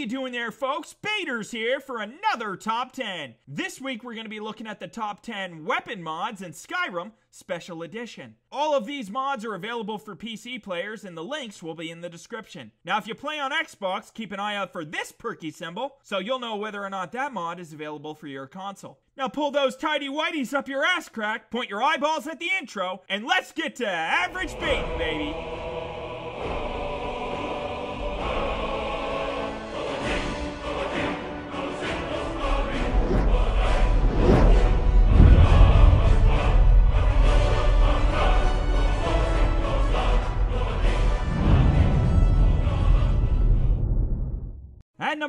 you doing there, folks? Bader's here for another Top 10. This week we're going to be looking at the Top 10 weapon mods in Skyrim Special Edition. All of these mods are available for PC players and the links will be in the description. Now if you play on Xbox, keep an eye out for this perky symbol so you'll know whether or not that mod is available for your console. Now pull those tidy whities up your ass crack, point your eyeballs at the intro, and let's get to average Bait, baby.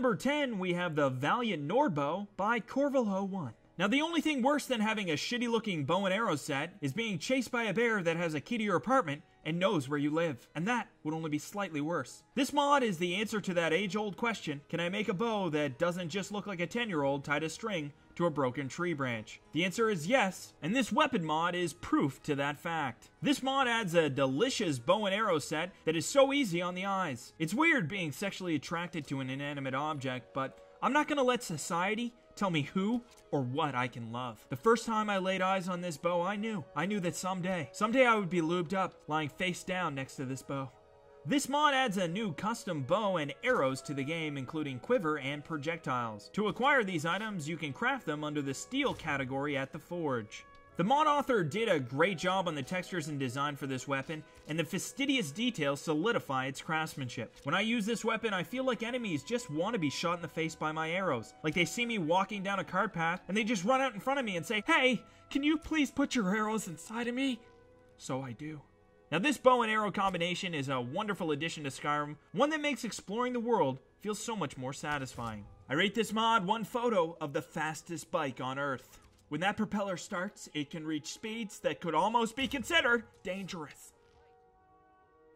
Number 10, we have the Valiant Nordbow by Corvalho1. Now, the only thing worse than having a shitty looking bow and arrow set is being chased by a bear that has a key to your apartment and knows where you live. And that would only be slightly worse. This mod is the answer to that age old question can I make a bow that doesn't just look like a 10 year old tied a string to a broken tree branch? The answer is yes, and this weapon mod is proof to that fact. This mod adds a delicious bow and arrow set that is so easy on the eyes. It's weird being sexually attracted to an inanimate object, but I'm not gonna let society tell me who or what I can love. The first time I laid eyes on this bow, I knew. I knew that someday, someday I would be lubed up, lying face down next to this bow. This mod adds a new custom bow and arrows to the game, including quiver and projectiles. To acquire these items, you can craft them under the steel category at the forge. The mod author did a great job on the textures and design for this weapon, and the fastidious details solidify its craftsmanship. When I use this weapon, I feel like enemies just want to be shot in the face by my arrows. Like they see me walking down a cart path, and they just run out in front of me and say, Hey, can you please put your arrows inside of me? So I do. Now, this bow and arrow combination is a wonderful addition to Skyrim, one that makes exploring the world feel so much more satisfying. I rate this mod one photo of the fastest bike on Earth. When that propeller starts, it can reach speeds that could almost be considered dangerous.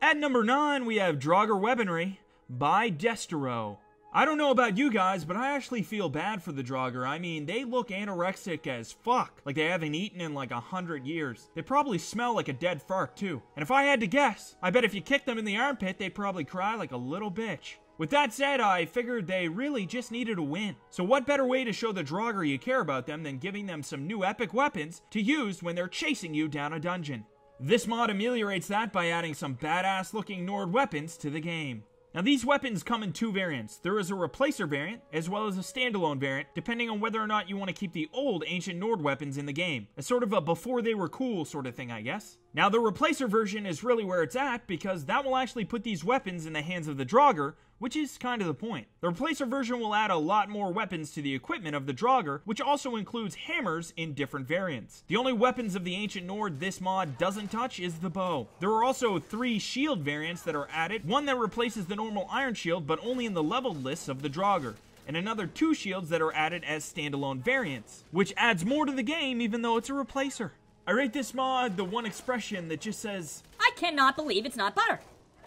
At number 9, we have Draugr Weaponry by Destero. I don't know about you guys, but I actually feel bad for the Draugr. I mean, they look anorexic as fuck, like they haven't eaten in like a hundred years. They probably smell like a dead fart too. And if I had to guess, I bet if you kicked them in the armpit, they'd probably cry like a little bitch. With that said, I figured they really just needed a win. So what better way to show the Draugr you care about them than giving them some new epic weapons to use when they're chasing you down a dungeon? This mod ameliorates that by adding some badass looking Nord weapons to the game. Now these weapons come in two variants. There is a replacer variant, as well as a standalone variant, depending on whether or not you want to keep the old ancient Nord weapons in the game. A sort of a before they were cool sort of thing, I guess. Now the replacer version is really where it's at, because that will actually put these weapons in the hands of the Draugr, which is kind of the point. The replacer version will add a lot more weapons to the equipment of the Draugr, which also includes hammers in different variants. The only weapons of the ancient Nord this mod doesn't touch is the bow. There are also three shield variants that are added, one that replaces the normal iron shield but only in the leveled lists of the Draugr and another two shields that are added as standalone variants, which adds more to the game even though it's a replacer. I rate this mod the one expression that just says, I cannot believe it's not butter.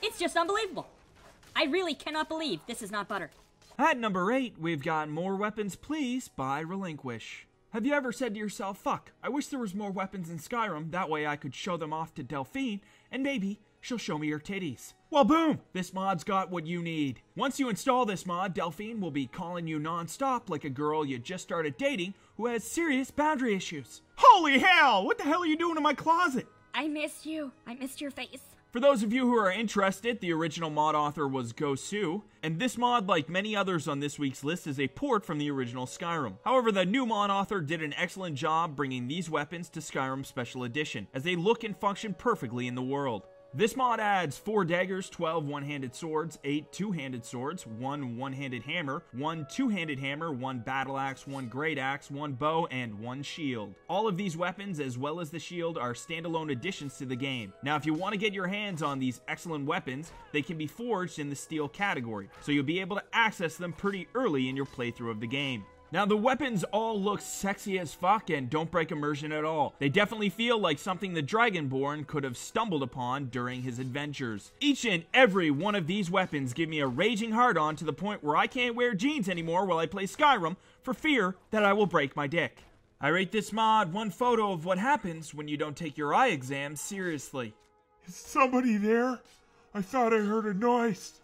It's just unbelievable. I really cannot believe this is not butter. At number 8, we've got More Weapons Please by Relinquish. Have you ever said to yourself, fuck, I wish there was more weapons in Skyrim, that way I could show them off to Delphine, and maybe she'll show me her titties. Well, boom! This mod's got what you need. Once you install this mod, Delphine will be calling you non-stop like a girl you just started dating who has serious boundary issues. Holy hell! What the hell are you doing in my closet? I missed you. I missed your face. For those of you who are interested, the original mod author was Gosu, and this mod, like many others on this week's list, is a port from the original Skyrim. However, the new mod author did an excellent job bringing these weapons to Skyrim Special Edition, as they look and function perfectly in the world. This mod adds 4 daggers, 12 one-handed swords, 8 two-handed swords, 1 one-handed hammer, 1 two-handed hammer, 1 battle axe, 1 great axe, 1 bow, and 1 shield. All of these weapons, as well as the shield, are standalone additions to the game. Now, if you want to get your hands on these excellent weapons, they can be forged in the steel category, so you'll be able to access them pretty early in your playthrough of the game. Now, the weapons all look sexy as fuck and don't break immersion at all. They definitely feel like something the Dragonborn could have stumbled upon during his adventures. Each and every one of these weapons give me a raging hard on to the point where I can't wear jeans anymore while I play Skyrim for fear that I will break my dick. I rate this mod one photo of what happens when you don't take your eye exams seriously. Is somebody there? I thought I heard a noise.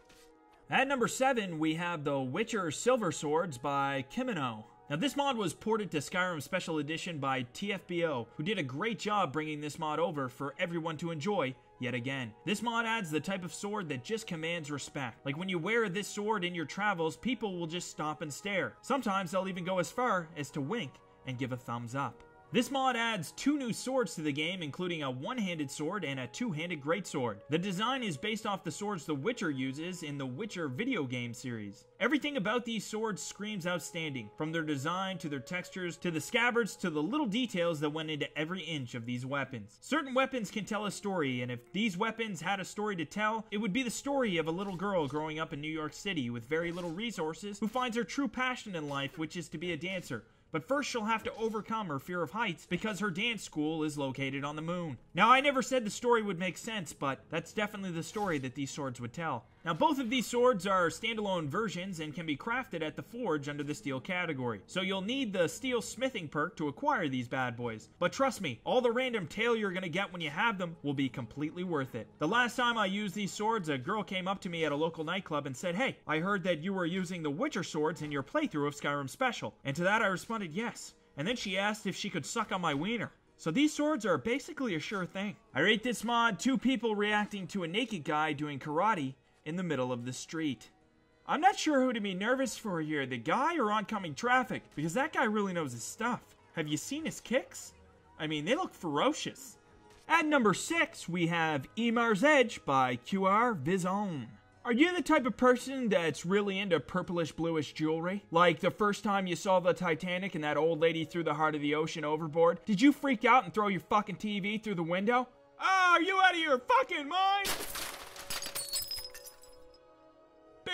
At number 7, we have The Witcher Silver Swords by Kimino. Now, this mod was ported to Skyrim Special Edition by TFBO, who did a great job bringing this mod over for everyone to enjoy yet again. This mod adds the type of sword that just commands respect. Like when you wear this sword in your travels, people will just stop and stare. Sometimes they'll even go as far as to wink and give a thumbs up. This mod adds two new swords to the game, including a one-handed sword and a two-handed greatsword. The design is based off the swords The Witcher uses in the Witcher video game series. Everything about these swords screams outstanding, from their design to their textures to the scabbards to the little details that went into every inch of these weapons. Certain weapons can tell a story, and if these weapons had a story to tell, it would be the story of a little girl growing up in New York City with very little resources who finds her true passion in life, which is to be a dancer but first, she'll have to overcome her fear of heights because her dance school is located on the moon. Now, I never said the story would make sense, but that's definitely the story that these swords would tell. Now, both of these swords are standalone versions and can be crafted at the forge under the steel category. So you'll need the steel smithing perk to acquire these bad boys. But trust me, all the random tail you're gonna get when you have them will be completely worth it. The last time I used these swords, a girl came up to me at a local nightclub and said, Hey, I heard that you were using the Witcher swords in your playthrough of Skyrim Special. And to that I responded, Yes. And then she asked if she could suck on my wiener. So these swords are basically a sure thing. I rate this mod two people reacting to a naked guy doing karate in the middle of the street. I'm not sure who to be nervous for here, the guy or oncoming traffic, because that guy really knows his stuff. Have you seen his kicks? I mean, they look ferocious. At number 6, we have Eimar's Edge by QR Vizone. Are you the type of person that's really into purplish bluish jewelry? Like the first time you saw the Titanic and that old lady threw the heart of the ocean overboard? Did you freak out and throw your fucking TV through the window? Oh, are you out of your fucking mind?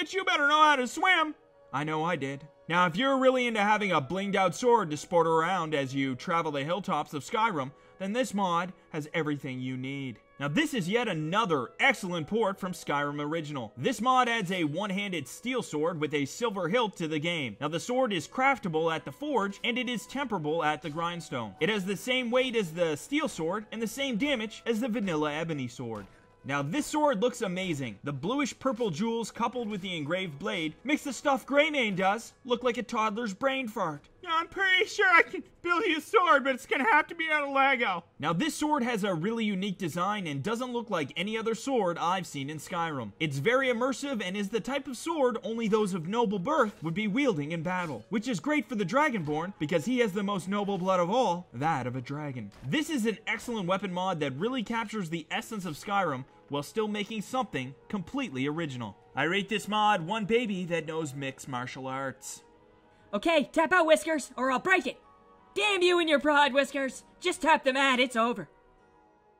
Bitch, you better know how to swim. I know I did. Now, if you're really into having a blinged out sword to sport around as you travel the hilltops of Skyrim, then this mod has everything you need. Now, this is yet another excellent port from Skyrim Original. This mod adds a one-handed steel sword with a silver hilt to the game. Now, the sword is craftable at the forge, and it is temperable at the grindstone. It has the same weight as the steel sword, and the same damage as the vanilla ebony sword. Now this sword looks amazing. The bluish purple jewels coupled with the engraved blade makes the stuff Greymane does look like a toddler's brain fart. I'm pretty sure I can build you a sword, but it's gonna have to be out of Lego. Now this sword has a really unique design and doesn't look like any other sword I've seen in Skyrim. It's very immersive and is the type of sword only those of noble birth would be wielding in battle, which is great for the Dragonborn because he has the most noble blood of all, that of a dragon. This is an excellent weapon mod that really captures the essence of Skyrim while still making something completely original. I rate this mod one baby that knows mixed martial arts. Okay, tap out Whiskers, or I'll break it. Damn you and your pride, Whiskers. Just tap the mat, it's over.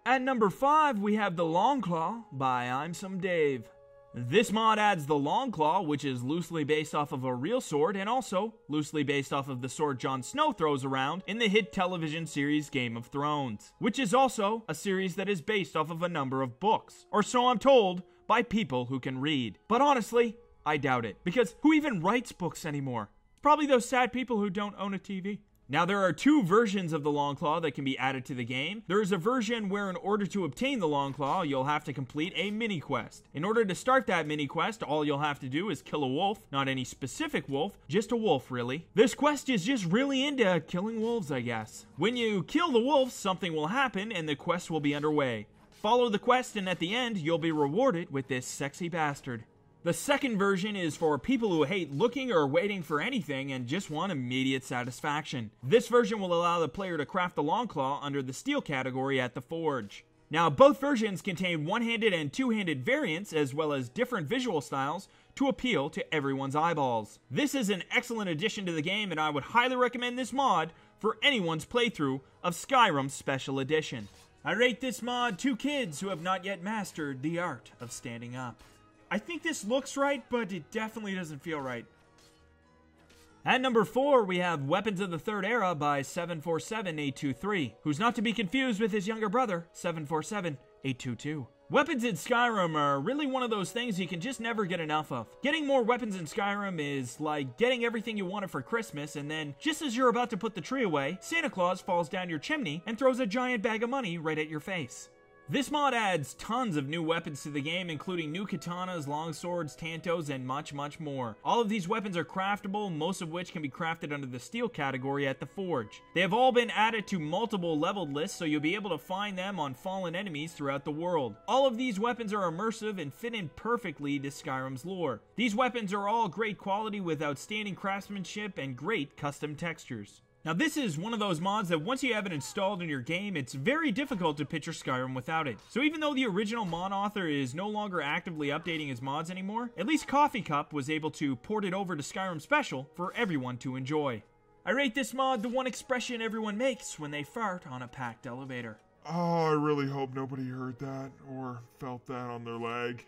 At number 5, we have The Long Claw by I'm Some Dave. This mod adds the Long Claw, which is loosely based off of a real sword and also loosely based off of the sword Jon Snow throws around in the hit television series Game of Thrones, which is also a series that is based off of a number of books, or so I'm told by people who can read. But honestly, I doubt it, because who even writes books anymore? Probably those sad people who don't own a TV. Now, there are two versions of the Long Claw that can be added to the game. There is a version where, in order to obtain the Long Claw, you'll have to complete a mini quest. In order to start that mini quest, all you'll have to do is kill a wolf. Not any specific wolf, just a wolf, really. This quest is just really into killing wolves, I guess. When you kill the wolf, something will happen and the quest will be underway. Follow the quest, and at the end, you'll be rewarded with this sexy bastard. The second version is for people who hate looking or waiting for anything and just want immediate satisfaction. This version will allow the player to craft the Long Claw under the steel category at the forge. Now, both versions contain one handed and two handed variants, as well as different visual styles to appeal to everyone's eyeballs. This is an excellent addition to the game, and I would highly recommend this mod for anyone's playthrough of Skyrim Special Edition. I rate this mod two kids who have not yet mastered the art of standing up. I think this looks right, but it definitely doesn't feel right. At number 4, we have Weapons of the Third Era by 747-823, who's not to be confused with his younger brother, 747-822. Weapons in Skyrim are really one of those things you can just never get enough of. Getting more weapons in Skyrim is like getting everything you wanted for Christmas, and then, just as you're about to put the tree away, Santa Claus falls down your chimney and throws a giant bag of money right at your face. This mod adds tons of new weapons to the game, including new katanas, longswords, tantos, and much, much more. All of these weapons are craftable, most of which can be crafted under the steel category at the Forge. They have all been added to multiple leveled lists, so you'll be able to find them on fallen enemies throughout the world. All of these weapons are immersive and fit in perfectly to Skyrim's lore. These weapons are all great quality with outstanding craftsmanship and great custom textures. Now, this is one of those mods that once you have it installed in your game, it's very difficult to picture Skyrim without it. So even though the original mod author is no longer actively updating his mods anymore, at least Coffee Cup was able to port it over to Skyrim Special for everyone to enjoy. I rate this mod the one expression everyone makes when they fart on a packed elevator. Oh, I really hope nobody heard that or felt that on their leg.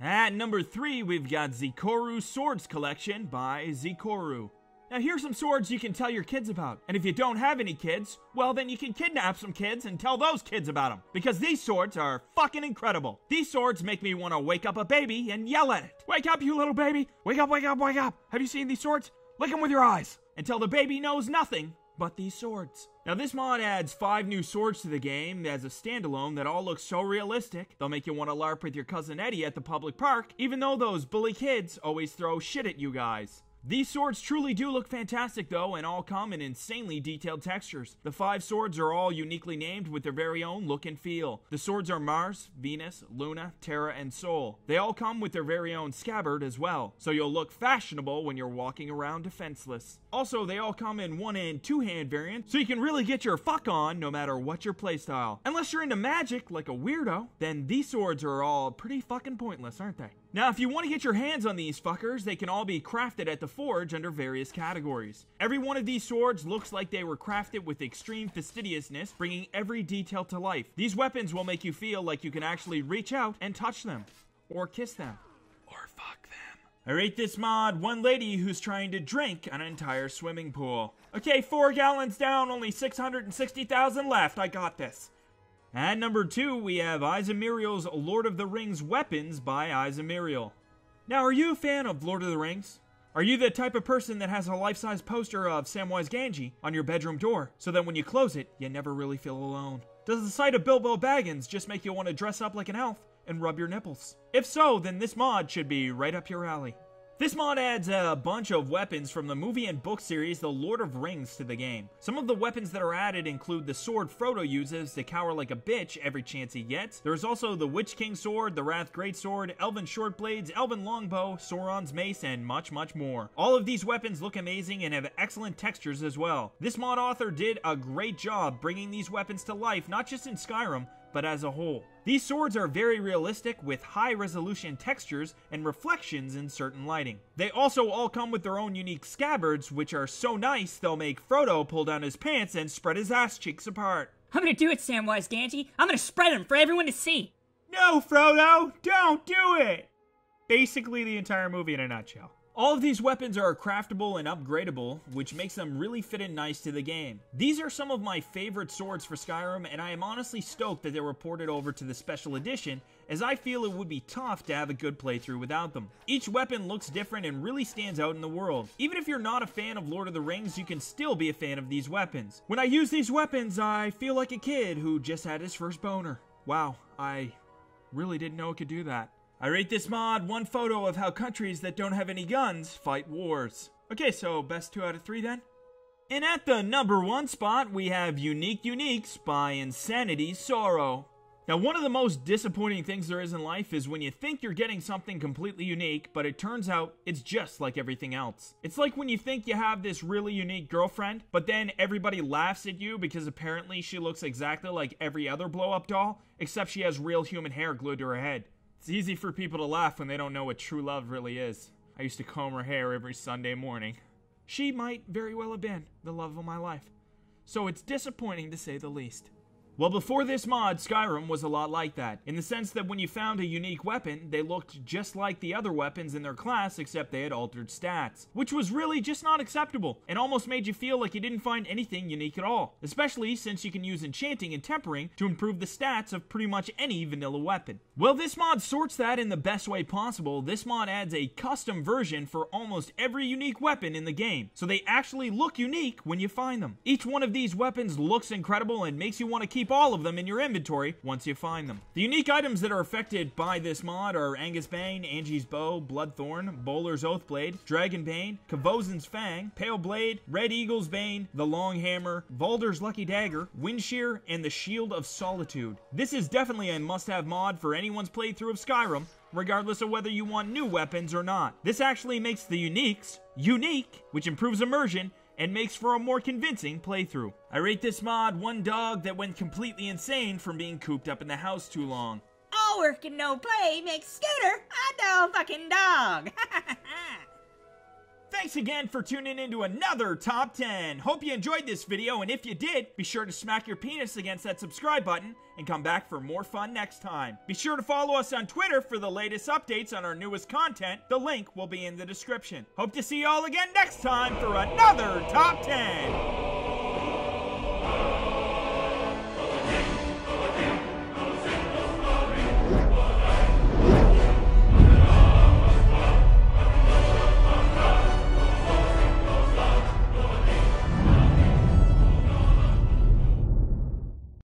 At number 3, we've got Zikoru Swords Collection by Zikoru. Now, here's some swords you can tell your kids about. And if you don't have any kids, well, then you can kidnap some kids and tell those kids about them. Because these swords are fucking incredible. These swords make me want to wake up a baby and yell at it. Wake up, you little baby! Wake up, wake up, wake up! Have you seen these swords? Lick them with your eyes! Until the baby knows nothing but these swords. Now, this mod adds five new swords to the game as a standalone that all look so realistic, they'll make you want to LARP with your cousin Eddie at the public park, even though those bully kids always throw shit at you guys. These swords truly do look fantastic though, and all come in insanely detailed textures. The five swords are all uniquely named with their very own look and feel. The swords are Mars, Venus, Luna, Terra, and Sol. They all come with their very own scabbard as well, so you'll look fashionable when you're walking around defenseless. Also, they all come in one and two hand variants, so you can really get your fuck on no matter what your playstyle. Unless you're into magic like a weirdo, then these swords are all pretty fucking pointless, aren't they? Now, if you want to get your hands on these fuckers, they can all be crafted at the forge under various categories. Every one of these swords looks like they were crafted with extreme fastidiousness, bringing every detail to life. These weapons will make you feel like you can actually reach out and touch them, or kiss them, or fuck them. I rate this mod one lady who's trying to drink an entire swimming pool. Okay, four gallons down, only 660,000 left. I got this. At number two, we have Isilmeriel's Lord of the Rings Weapons by Isilmeriel. Now, are you a fan of Lord of the Rings? Are you the type of person that has a life size poster of Samwise Gamgee on your bedroom door so that when you close it, you never really feel alone? Does the sight of Bilbo Baggins just make you want to dress up like an elf and rub your nipples? If so, then this mod should be right up your alley. This mod adds a bunch of weapons from the movie and book series The Lord of Rings to the game. Some of the weapons that are added include the sword Frodo uses to cower like a bitch every chance he gets. There's also the Witch King sword, the Wrath Greatsword, Elven short blades, Elven longbow, Sauron's mace, and much, much more. All of these weapons look amazing and have excellent textures as well. This mod author did a great job bringing these weapons to life, not just in Skyrim, but as a whole. These swords are very realistic with high resolution textures and reflections in certain lighting. They also all come with their own unique scabbards, which are so nice they'll make Frodo pull down his pants and spread his ass cheeks apart. I'm gonna do it, Samwise Gamgee. I'm gonna spread them for everyone to see. No, Frodo, don't do it! Basically, the entire movie in a nutshell. All of these weapons are craftable and upgradable, which makes them really fit in nice to the game. These are some of my favorite swords for Skyrim, and I am honestly stoked that they were ported over to the special edition, as I feel it would be tough to have a good playthrough without them. Each weapon looks different and really stands out in the world. Even if you're not a fan of Lord of the Rings, you can still be a fan of these weapons. When I use these weapons, I feel like a kid who just had his first boner. Wow, I really didn't know it could do that. I rate this mod one photo of how countries that don't have any guns fight wars. Okay, so best two out of three then? And at the number one spot, we have Unique Uniques by Insanity Sorrow. Now, one of the most disappointing things there is in life is when you think you're getting something completely unique, but it turns out it's just like everything else. It's like when you think you have this really unique girlfriend, but then everybody laughs at you because apparently she looks exactly like every other blow up doll, except she has real human hair glued to her head. It's easy for people to laugh when they don't know what true love really is. I used to comb her hair every Sunday morning. She might very well have been the love of my life. So it's disappointing to say the least. Well, before this mod, Skyrim was a lot like that, in the sense that when you found a unique weapon, they looked just like the other weapons in their class, except they had altered stats, which was really just not acceptable, and almost made you feel like you didn't find anything unique at all, especially since you can use enchanting and tempering to improve the stats of pretty much any vanilla weapon. Well, this mod sorts that in the best way possible. This mod adds a custom version for almost every unique weapon in the game, so they actually look unique when you find them. Each one of these weapons looks incredible and makes you want to keep all of them in your inventory once you find them. The unique items that are affected by this mod are Angus Bane, Angi's Bow, Bloodthorn, Bolar's Oathblade, Dragon Bane, Kahvozein's Fang, Pale Blade, Red Eagle's Bane, the Long Hammer, Valdr's Lucky Dagger, Windshear, and the Shield of Solitude. This is definitely a must-have mod for anyone's playthrough of Skyrim, regardless of whether you want new weapons or not. This actually makes the uniques unique, which improves immersion and makes for a more convincing playthrough. I rate this mod one dog that went completely insane from being cooped up in the house too long. All work and no play makes Scooter a no fucking dog. Thanks again for tuning into another Top 10. Hope you enjoyed this video, and if you did, be sure to smack your penis against that subscribe button and come back for more fun next time. Be sure to follow us on Twitter for the latest updates on our newest content. The link will be in the description. Hope to see you all again next time for another Top 10.